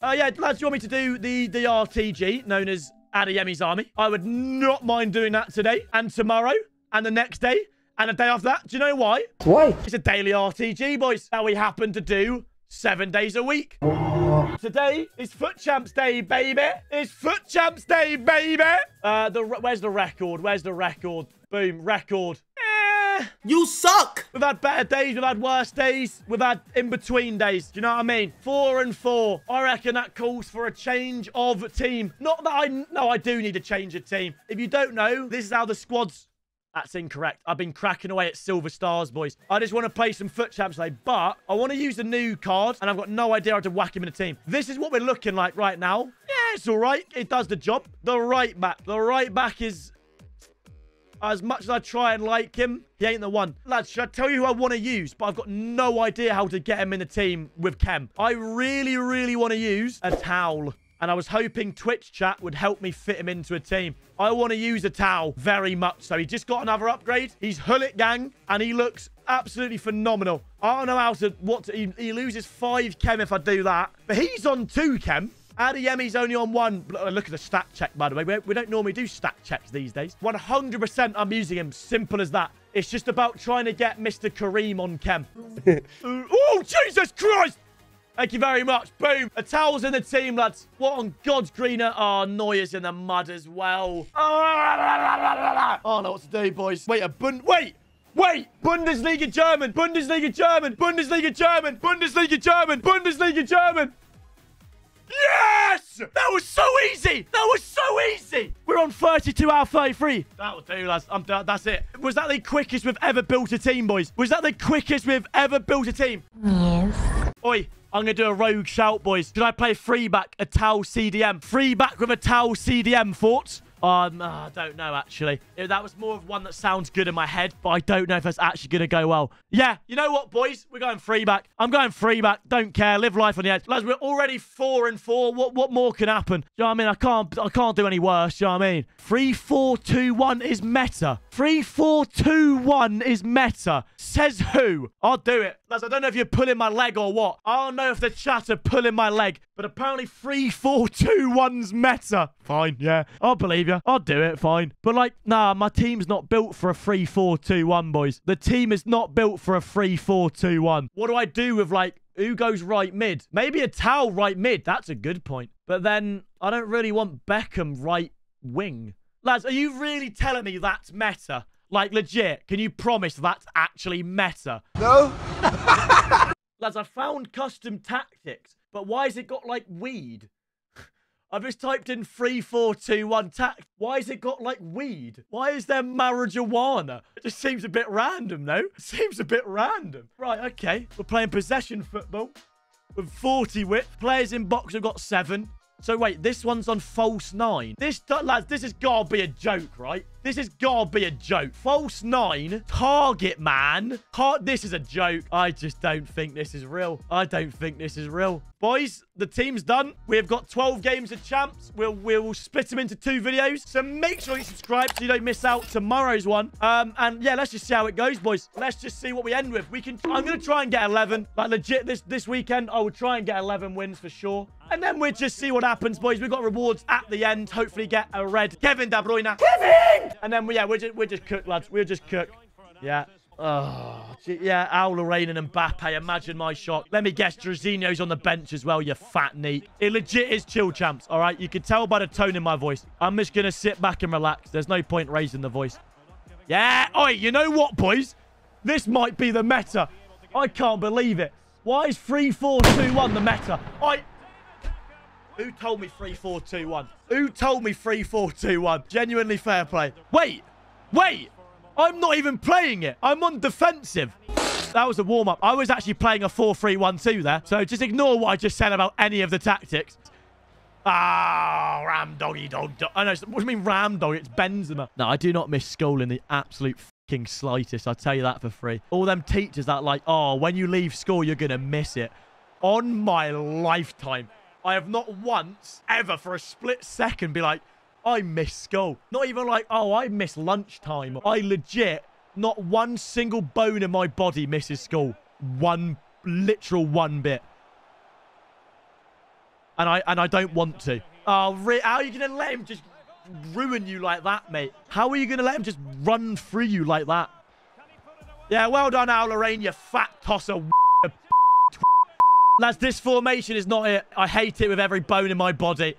Uh, yeah, lads, do you want me to do the, the RTG, known as Adeyemi's Army? I would not mind doing that today and tomorrow and the next day and the day after that. Do you know why? Why? It's a daily RTG, boys, that we happen to do seven days a week. Today is FUT Champs Day, baby. It's FUT Champs Day, baby. Uh, the where's the record? Where's the record? Boom, record. You suck! We've had better days, we've had worse days, we've had in-between days. Do you know what I mean? Four and four. I reckon that calls for a change of team. Not that I... No, I do need a change of team. If you don't know, this is how the squad's that's incorrect. I've been cracking away at Silver Stars, boys. I just want to play some FUT champs today, but I want to use a new card, and I've got no idea how to whack him in a team. This is what we're looking like right now. Yeah, it's all right. It does the job. The right back. The right back is... As much as I try and like him, he ain't the one. Lads, should I tell you who I want to use? But I've got no idea how to get him in the team with chem. I really, really want to use Atal and I was hoping Twitch chat would help me fit him into a team. I want to use Atal very much so. He just got another upgrade. He's Hullet Gang, and he looks absolutely phenomenal. I don't know how to... what to, he, he, loses five chem if I do that. But he's on two chem. Adeyemi's only on one. Oh, look at the stat check, by the way. We, we don't normally do stat checks these days. 100% I'm using him. Simple as that. It's just about trying to get Mr. Karim on chem. oh, Jesus Christ! Thank you very much. Boom. Atal's in the team, lads. What on God's greener? Oh, ah, Neuer's in the mud as well. Ah, oh, no, what to do, boys. Wait, a bun... Wait! Wait! Bundesliga German! Bundesliga German! Bundesliga German! Bundesliga German! Bundesliga German! Yes! That was so easy! That was so easy! We're on 32 out of 33. That'll do, lads. I'm done. That's it. Was that the quickest we've ever built a team, boys? Was that the quickest we've ever built a team? Yes. Oi, I'm going to do a rogue shout, boys. Should I play free back, Atal CDM? Free back with Atal CDM, thoughts? Um, uh, I don't know, actually. That was more of one that sounds good in my head, but I don't know if that's actually going to go well. Yeah, you know what, boys? We're going free back. I'm going free back. Don't care. Live life on the edge. Lads, we're already four and four. What what more can happen? Do you know what I mean? I can't I can't do any worse. Do you know what I mean? Three, four, two, one is meta. Three, four, two, one is meta. Says who? I'll do it. Lads, I don't know if you're pulling my leg or what. I don't know if the chat are pulling my leg, but apparently three, four, two, one's meta. Fine, yeah. I'll believe you. I'll do it, fine. But like, nah, my team's not built for a 3-4-2-1, boys. The team is not built for a 3-4-2-1. What do I do with like who goes right mid? Maybe Atal right mid. That's a good point. But then I don't really want Beckham right wing. Lads, are you really telling me that's meta? Like, legit, can you promise that's actually meta? No. Lads, I found custom tactics, but why has it got, like, weed? I've just typed in 3421 tact. Why has it got, like, weed? Why is there marijuana? It just seems a bit random, no? Seems a bit random. Right, okay. We're playing possession football with 40 width. Players in box have got seven. So wait, this one's on false nine. This, lads, this has got to be a joke, right? This has got to be a joke. False nine, target man. this is a joke. I just don't think this is real. I don't think this is real. Boys, the team's done. We've got 12 games of champs. We'll, we'll split them into two videos. So make sure you subscribe so you don't miss out tomorrow's one. Um, and yeah, let's just see how it goes, boys. Let's just see what we end with. We can. I'm going to try and get 11. Like legit, this, this weekend, I will try and get 11 wins for sure. And then we'll just see what happens, boys. We've got rewards at the end. Hopefully get a red Kevin De Bruyne. Kevin! And then, yeah, we're just, we're just cook, lads. We'll just cook. Yeah. Oh, yeah, Al Lorraine and Mbappe. Imagine my shock. Let me guess, Jorginho's on the bench as well, you fat neat. It legit is chill champs, all right? You can tell by the tone in my voice. I'm just going to sit back and relax. There's no point raising the voice. Yeah. Oi, you know what, boys? This might be the meta. I can't believe it. Why is 3-4-2-1 the meta? I... Who told me 3-4-2-1? Who told me 3-4-2-1? Genuinely fair play. Wait. Wait. I'm not even playing it. I'm on defensive. That was a warm-up. I was actually playing a 4-3-1-2 there. So just ignore what I just said about any of the tactics. Ah, ram doggy dog. dog. I know. What do you mean ram dog? It's Benzema. No, I do not miss school in the absolute fucking slightest. I'll tell you that for free. All them teachers that like, oh, when you leave school, you're going to miss it. On my lifetime, I have not once ever for a split second be like, I miss school. Not even like, oh, I miss lunchtime. I legit, not one single bone in my body misses school. One, literal one bit. And I and I don't want to. Oh, how are you going to let him just ruin you like that, mate? How are you going to let him just run through you like that? Yeah, well done, Al Lorraine, you fat tosser. Lads, this formation is not it. I hate it with every bone in my body.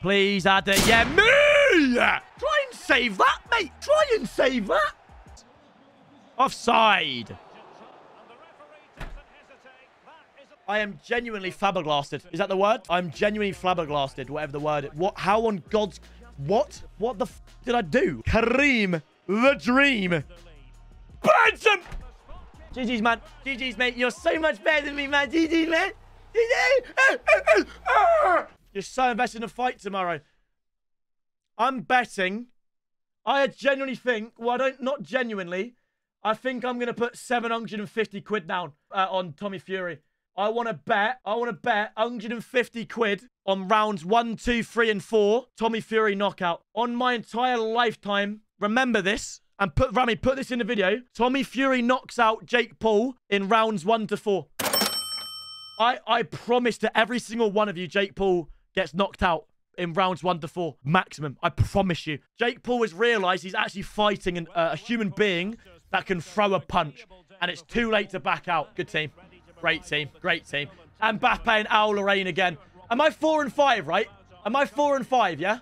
Please, Ada. Yeah, me! Try and save that, mate. Try and save that. Offside. I am genuinely flabbergasted. Is that the word? I'm genuinely flabbergasted, whatever the word. What? How on God's... What? What the f did I do? Karim, the dream. Benson! GG's, man. GG's, mate. You're so much better than me, man. GG's, man. GG. You're so invested in a fight tomorrow. I'm betting. I genuinely think, well, I don't, not genuinely. I think I'm going to put 750 quid down uh, on Tommy Fury. I want to bet, I want to bet 150 quid on rounds one, two, three, and four. Tommy Fury knockout. On my entire lifetime, remember this. And put Rami, put this in the video. Tommy Fury knocks out Jake Paul in rounds one to four. I, I promise to every single one of you, Jake Paul gets knocked out in rounds one to four. Maximum. I promise you. Jake Paul has realized he's actually fighting an, uh, a human being that can throw a punch. And it's too late to back out. Good team. Great team. Great team. Mbappe and Al Lorraine again. Am I four and five, right? Am I four and five, yeah?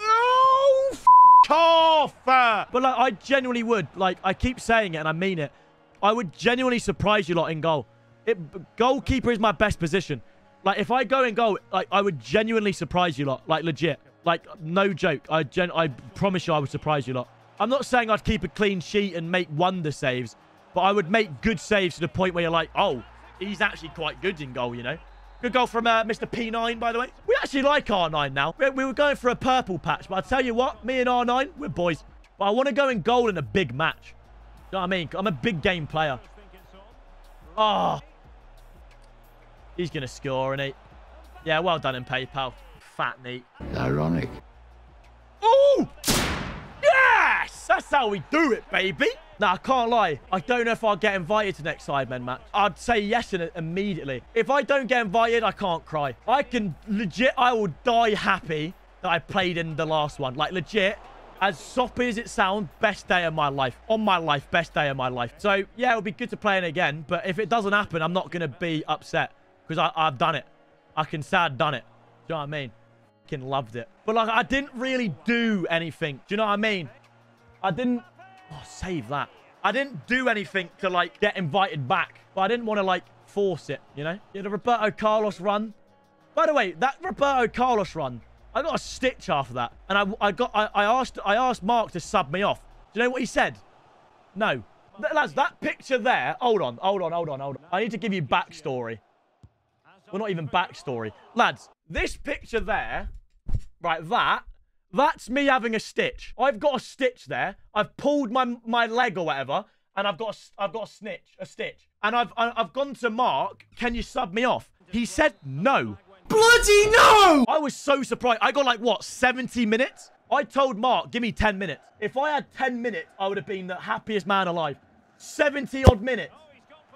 Oh, f off! Uh, but like, I genuinely would. Like, I keep saying it and I mean it. I would genuinely surprise you lot in goal. It, goalkeeper is my best position. Like, if I go in goal, like, I would genuinely surprise you lot. Like, legit. Like, no joke. I gen I promise you I would surprise you lot. I'm not saying I'd keep a clean sheet and make wonder saves. But I would make good saves to the point where you're like, oh, he's actually quite good in goal, you know? Good goal from uh, Mr. P9, by the way. We actually like R9 now. We, we were going for a purple patch, but I tell you what, me and R9, we're boys. But I want to go in goal in a big match. You know what I mean? I'm a big game player. Oh. He's going to score, and he? Yeah, well done in PayPal. Fat neat. Ironic. Oh! Yes! That's how we do it, baby. Now, I can't lie. I don't know if I'll get invited to next Sidemen match. I'd say yes in immediately. If I don't get invited, I can't cry. I can legit, I will die happy that I played in the last one. Like, legit, as soppy as it sounds, best day of my life. On my life, best day of my life. So, yeah, it'll be good to play it again. But if it doesn't happen, I'm not going to be upset. Because I've done it. I can say I've done it. Do you know what I mean? Fucking loved it. But, like, I didn't really do anything. Do you know what I mean? I didn't Oh, save that. I didn't do anything to, like, get invited back. But I didn't want to, like, force it, you know? Yeah, the Roberto Carlos run. By the way, that Roberto Carlos run, I got a stitch after that. And I, I got, I, I asked, I asked Mark to sub me off. Do you know what he said? No. Lads, that picture there, hold on, hold on, hold on, hold on. I need to give you backstory. Well, not even backstory. Lads, this picture there, right, that that's me having a stitch. I've got a stitch there. I've pulled my my leg or whatever, and I've got a, I've got a snitch, a stitch. And I've I've gone to Mark. Can you sub me off? He said no. Bloody no! I was so surprised. I got like what 70 minutes. I told Mark, give me 10 minutes. If I had 10 minutes, I would have been the happiest man alive. 70 odd minutes.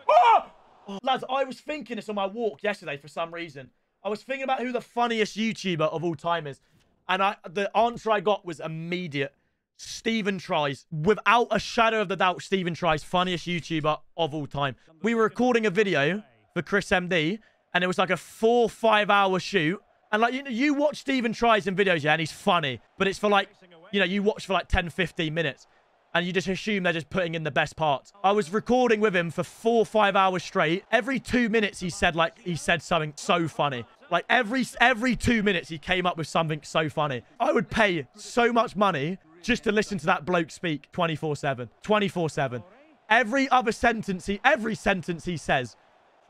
Oh! Oh, lads, I was thinking this on my walk yesterday for some reason. I was thinking about who the funniest YouTuber of all time is. And I, the answer I got was immediate. Stephen Tries. Without a shadow of the doubt, Stephen Tries, funniest YouTuber of all time. We were recording a video for Chris MD, and it was like a four, five hour shoot. And like, you, you watch Stephen Tries in videos, yeah, and he's funny. But it's for like, you know, you watch for like 10, 15 minutes. And you just assume they're just putting in the best parts. I was recording with him for four, five hours straight. Every two minutes, he said like, he said something so funny. Like every every two minutes, he came up with something so funny. I would pay so much money just to listen to that bloke speak 24-7. 24-7. Every other sentence he, every sentence he says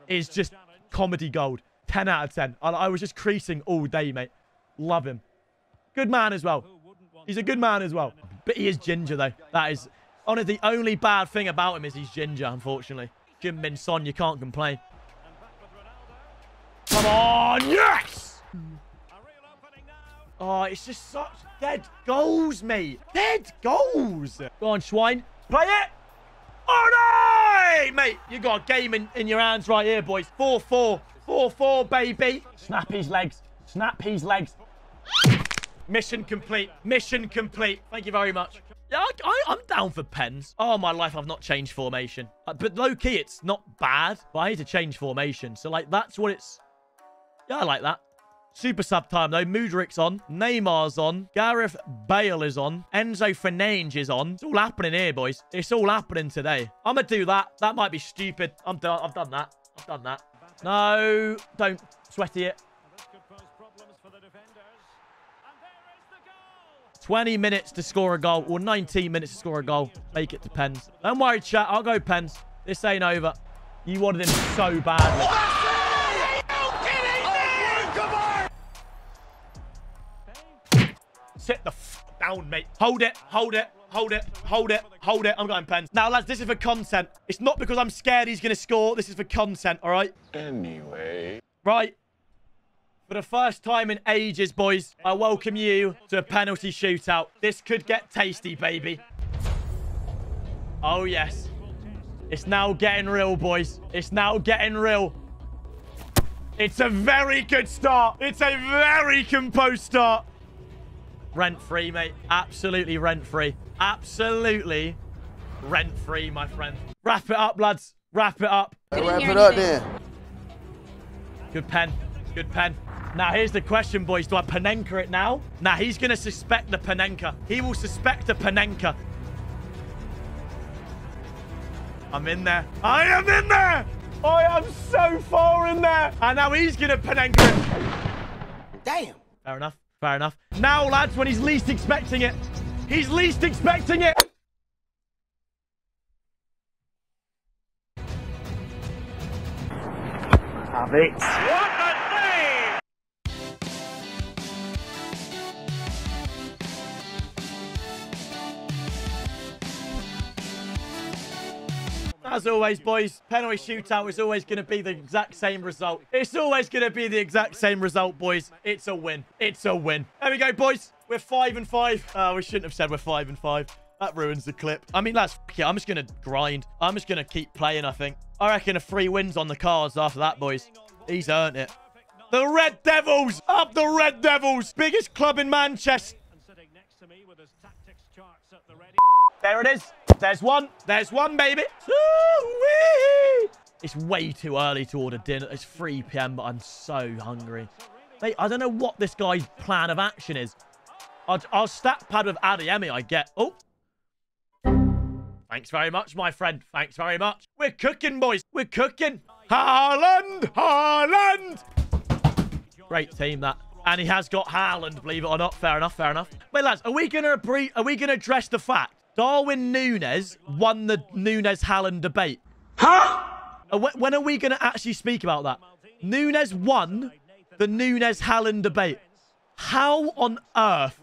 is just comedy gold. 10 out of 10. I, I was just creasing all day, mate. Love him. Good man as well. He's a good man as well. But he is ginger, though. That is... Honestly, the only bad thing about him is he's ginger, unfortunately. Jim Min Son, you can't complain. Come on, yes! Oh, it's just such dead goals, mate. Dead goals. Go on, Schwein. Play it. Oh, no! Mate, you got a game in, in your hands right here, boys. 4-4. 4-4, baby. Snap his legs. Snap his legs. Mission complete. Mission complete. Thank you very much. Yeah, I, I'm down for pens. Oh, my life, I've not changed formation. Uh, but low-key, it's not bad. But I need to change formation. So, like, that's what it's... Yeah, I like that. Super sub time, though. Mudryk's on. Neymar's on. Gareth Bale is on. Enzo Fernandes is on. It's all happening here, boys. It's all happening today. I'm going to do that. That might be stupid. I'm done. I've done that. I've done that. No, don't sweaty it. 20 minutes to score a goal, or 19 minutes to score a goal. Make it to pens. Don't worry, chat. I'll go pens. This ain't over. You wanted him so badly. Down, mate. Hold it, hold it, hold it, hold it, hold it. I'm going pens. Now, lads, this is for content. It's not because I'm scared he's going to score. This is for content, all right? Anyway. Right. For the first time in ages, boys, I welcome you to a penalty shootout. This could get tasty, baby. Oh, yes. It's now getting real, boys. It's now getting real. It's a very good start. It's a very composed start. Rent-free, mate. Absolutely rent-free. Absolutely rent-free, my friend. Wrap it up, lads. Wrap it up. Wrap it up then. Good pen. Good pen. Now, here's the question, boys. Do I Panenka it now? Now, he's going to suspect the Panenka. He will suspect the Panenka. I'm in there. I am in there! I am so far in there! And now he's going to Panenka it. Damn. Fair enough. Fair enough. Now, lads, when he's least expecting it. He's least expecting it. Have it. As always, boys, penalty shootout is always going to be the exact same result. It's always going to be the exact same result, boys. It's a win. It's a win. There we go, boys. We're five and five. Oh, we shouldn't have said we're five and five. That ruins the clip. I mean, that's yeah, I'm just going to grind. I'm just going to keep playing, I think. I reckon a three wins on the cards after that, boys. He's earned it. The Red Devils! Up the Red Devils! Biggest club in Manchester. There it is. There's one. There's one, baby. It's way too early to order dinner. It's 3 p.m., but I'm so hungry. Mate, I don't know what this guy's plan of action is. I'll, I'll stat pad with Adeyemi, I get. Oh. Thanks very much, my friend. Thanks very much. We're cooking, boys. We're cooking. Haaland! Haaland! Great team, that. And he has got Haaland, believe it or not. Fair enough, fair enough. Wait, lads, are we gonna are we gonna address the fact Darwin Nunez won the Nunez Haaland debate? Huh? Uh, When are we gonna actually speak about that? Nunez won the Nunez Haaland debate. How on earth?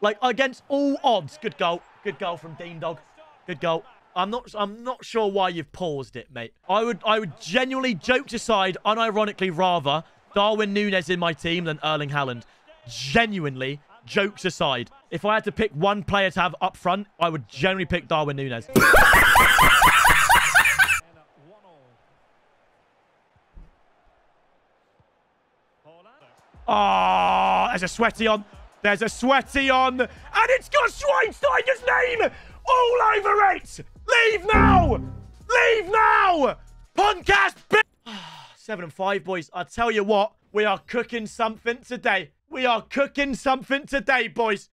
Like against all odds. Good goal. Good goal from Dean Dog. Good goal. I'm not I'm not sure why you've paused it, mate. I would I would genuinely jokes aside, unironically rather Darwin Nunez in my team than Erling Haaland. Genuinely, jokes aside. If I had to pick one player to have up front, I would generally pick Darwin Nunez. Oh, there's a sweaty on. There's a sweaty on. And it's got Schweinsteiger's name all over it. Leave now. Leave now. Podcast. Seven and five, boys. I tell you what, we are cooking something today. We are cooking something today, boys.